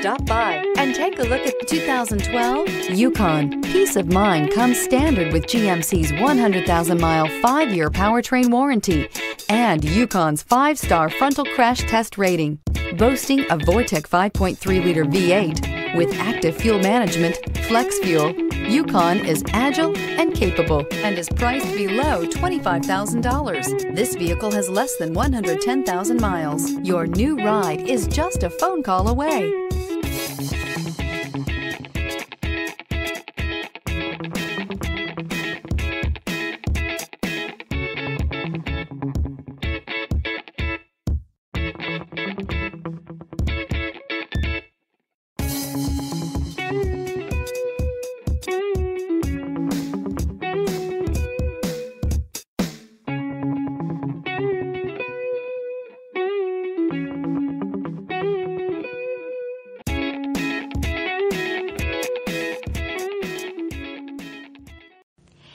Stop by and take a look at the 2012 Yukon. Peace of mind comes standard with GMC's 100,000 mile, five year powertrain warranty and Yukon's five star frontal crash test rating. Boasting a Vortec 5.3 liter V8 with active fuel management, flex fuel, Yukon is agile and capable and is priced below $25,000. This vehicle has less than 110,000 miles. Your new ride is just a phone call away.